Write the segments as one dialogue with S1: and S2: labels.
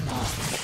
S1: 様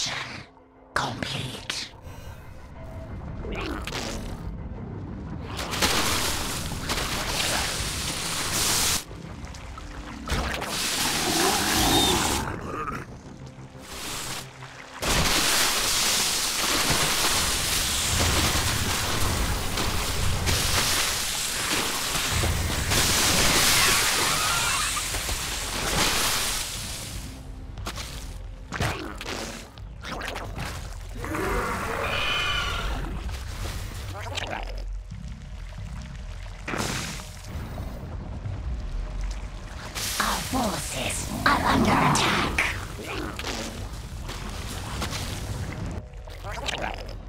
S1: Mission complete. that.